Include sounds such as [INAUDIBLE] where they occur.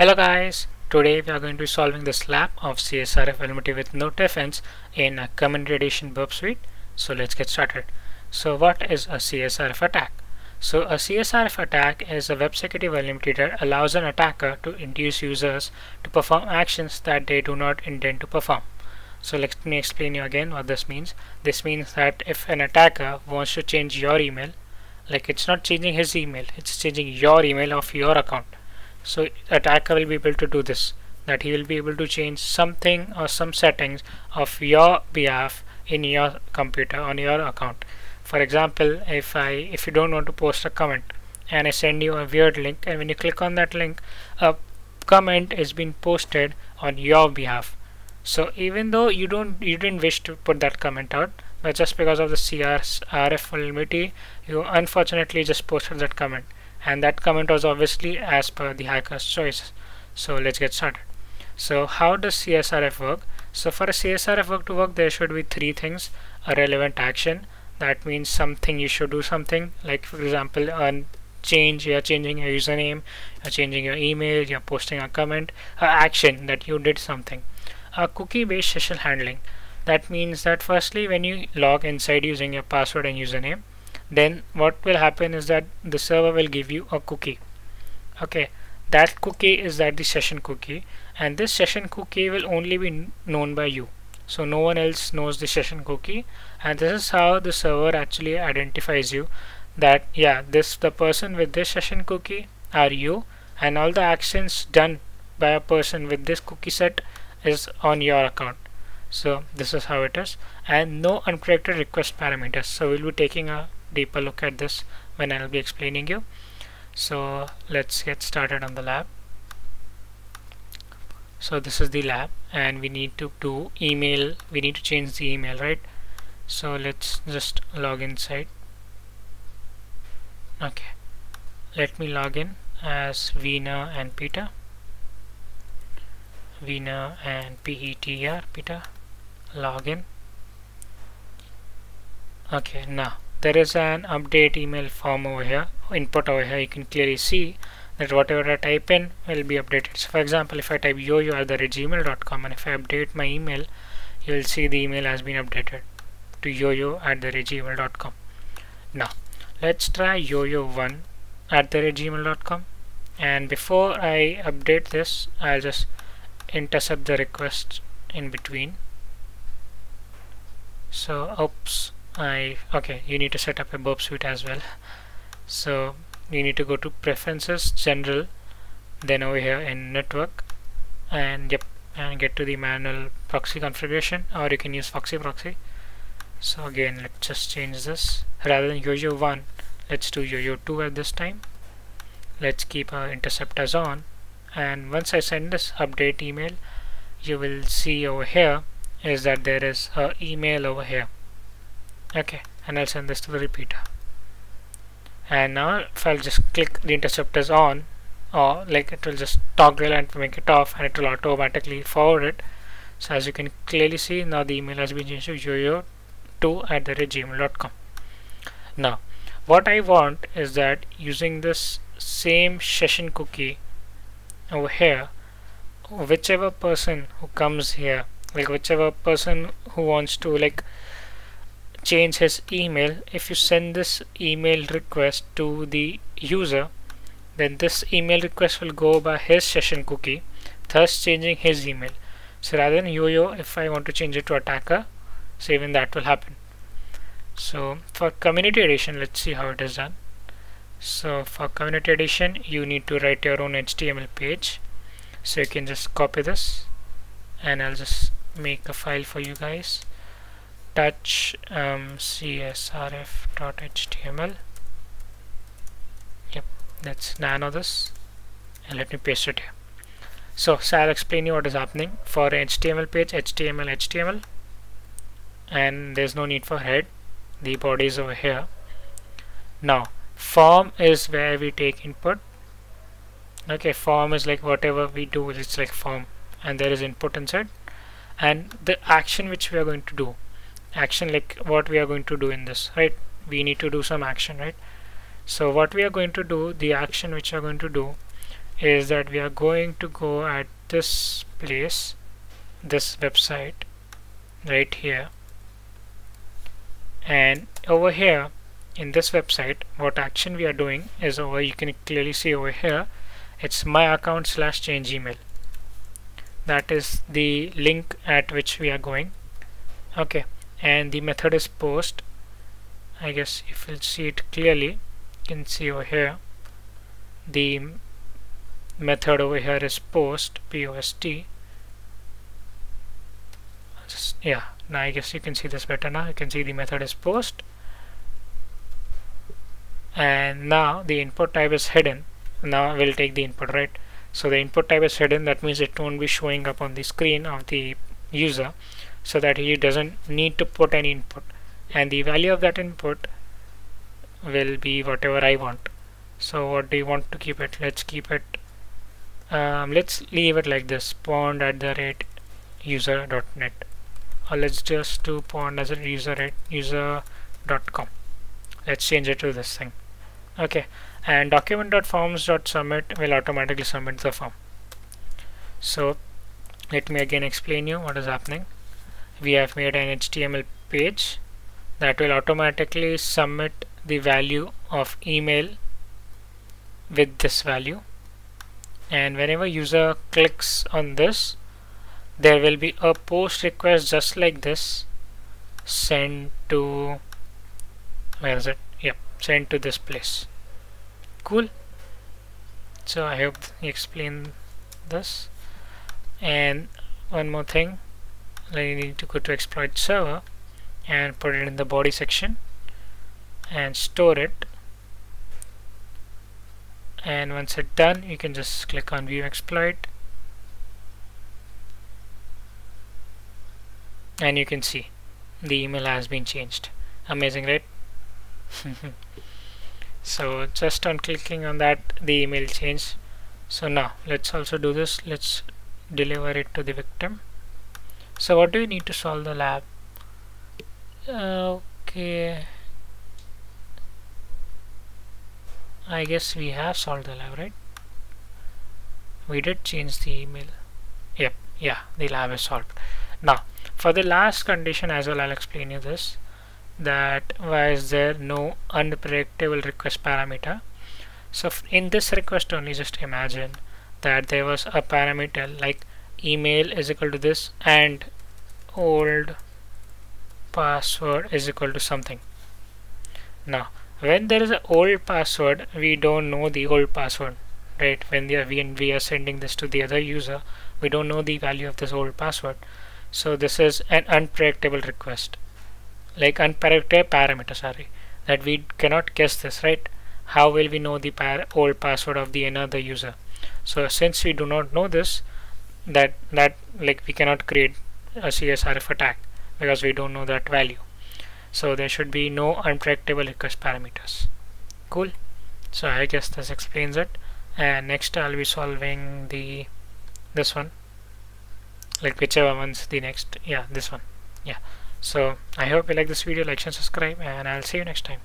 Hello guys, today we are going to be solving the lab of CSRF LMT with no defense in a Community Edition Burp Suite. So let's get started. So what is a CSRF attack? So a CSRF attack is a web security vulnerability that allows an attacker to induce users to perform actions that they do not intend to perform. So let me explain you again what this means. This means that if an attacker wants to change your email, like it's not changing his email, it's changing your email of your account so attacker will be able to do this. That he will be able to change something or some settings of your behalf in your computer on your account. For example if I if you don't want to post a comment and I send you a weird link and when you click on that link a comment is being posted on your behalf. So even though you don't you didn't wish to put that comment out but just because of the CRS RF vulnerability you unfortunately just posted that comment and that comment was obviously as per the hacker's choice. So let's get started. So how does CSRF work? So for a CSRF work to work there should be three things. A relevant action. That means something you should do something. Like for example a change you're changing your username you're changing your email you're posting a comment a action that you did something. A cookie based session handling. That means that firstly when you log inside using your password and username then what will happen is that the server will give you a cookie. Okay that cookie is that the session cookie and this session cookie will only be known by you. So no one else knows the session cookie and this is how the server actually identifies you that yeah this the person with this session cookie are you and all the actions done by a person with this cookie set is on your account. So this is how it is and no unprotected request parameters. So we'll be taking a deeper look at this when I'll be explaining you. So let's get started on the lab. So this is the lab and we need to do email we need to change the email right? So let's just log inside okay. Let me log in as Veena and Peter. Veena and PETR Peter. Login okay now there is an update email form over here input over here. You can clearly see that whatever I type in will be updated. So for example if I type yoyo at the gmail.com and if I update my email you will see the email has been updated to yoyo at the gmail.com now let's try yoyo1 at the gmail.com and before I update this I'll just intercept the request in between. So oops I okay you need to set up a burp suite as well. So you need to go to preferences general then over here in network and yep and get to the manual proxy configuration or you can use foxy proxy. So again let's just change this. Rather than yoyo 1 let's do yoyo 2 at this time. Let's keep our intercept as on and once I send this update email you will see over here is that there is a email over here okay and I'll send this to the repeater. And now if I'll just click the interceptors on or like it will just toggle and make it off and it will automatically forward it. So as you can clearly see now the email has been changed to yoyo2 at the gmail.com now what I want is that using this same session cookie over here whichever person who comes here like whichever person who wants to like change his email. If you send this email request to the user then this email request will go by his session cookie thus changing his email. So rather than yo-yo if I want to change it to attacker so even that will happen. So for community edition let's see how it is done. So for community edition you need to write your own HTML page. So you can just copy this and I'll just make a file for you guys touch um, csrf.html yep let's nano this. And let me paste it here. So, so I'll explain you what is happening. For HTML page HTML HTML and there's no need for head. The body is over here. Now form is where we take input. Okay form is like whatever we do it's like form and there is input inside. And the action which we are going to do action like what we are going to do in this right? We need to do some action right? So what we are going to do the action which we are going to do is that we are going to go at this place this website right here. And over here in this website what action we are doing is over you can clearly see over here it's my account slash change email. That is the link at which we are going. Okay and the method is post. I guess if you'll see it clearly you can see over here the method over here is post post yeah now I guess you can see this better now. You can see the method is post. And now the input type is hidden. Now we'll take the input right? So the input type is hidden. That means it won't be showing up on the screen of the user so that he doesn't need to put any input. And the value of that input will be whatever I want. So what do you want to keep it? Let's keep it um, let's leave it like this pond at the rate user.net or let's just do pond as a user at user.com let's change it to this thing. Okay and document.forms.submit will automatically submit the form. So let me again explain you what is happening we have made an HTML page that will automatically submit the value of email with this value. And whenever user clicks on this there will be a post request just like this sent to where is it? Yep sent to this place. Cool. So I hope you explain this. And one more thing I need to go to exploit server and put it in the body section and store it. And once it's done you can just click on view exploit. And you can see the email has been changed. Amazing right? [LAUGHS] So just on clicking on that the email changed so now let's also do this. Let's deliver it to the victim so what do we need to solve the lab? Uh, okay. I guess we have solved the lab right? We did change the email. Yep yeah the lab is solved. Now for the last condition as well I'll explain you this that why is there no unpredictable request parameter? So in this request only just imagine that there was a parameter like email is equal to this and old password is equal to something. Now when there is an old password we don't know the old password right? When we are, we are sending this to the other user we don't know the value of this old password. So this is an unpredictable request like unpredictable parameter sorry that we cannot guess this right? How will we know the old password of the another user? So since we do not know this that that like we cannot create a CSRF attack because we don't know that value. So there should be no unpredictable request parameters. Cool? So I guess this explains it. And next I'll be solving the this one. Like whichever one's the next. Yeah this one. Yeah. So I hope you like this video. Like and subscribe and I'll see you next time